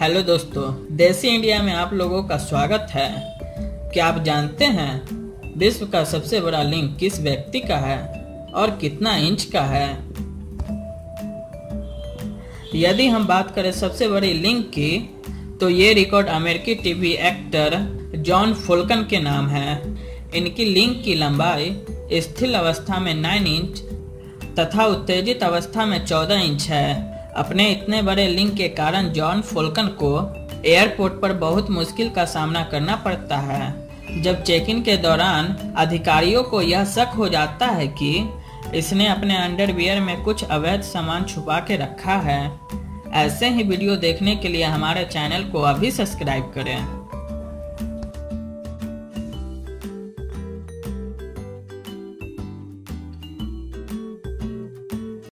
Hello दोस्तों, देसी India में आप लोगों का स्वागत है। क्या आप जानते हैं, विश्व का सबसे बड़ा लिंग किस व्यक्ति का है और कितना इंच का है? यदि हम बात करें सबसे बड़ी लिंग की तो ये रिकॉर्ड अमेरिकी टीवी एक्टर जॉन फोल्कन के नाम है। इनकी लिंग की लंबाई स्थिर अवस्था में 9 इंच तथा उत्तेजित अवस्था में 14 इंच है। अपने इतने बड़े लिंग के कारण जॉन फोल्कन को एयरपोर्ट पर बहुत मुश्किल का सामना करना पड़ता है। जब चेक इन के दौरान अधिकारियों को यह शक हो जाता है कि इसने अपने अंडरवियर में कुछ अवैध सामान छुपा के रखा है, ऐसे ही वीडियो देखने के लिए हमारे चैनल को अभी सब्सक्राइब करें।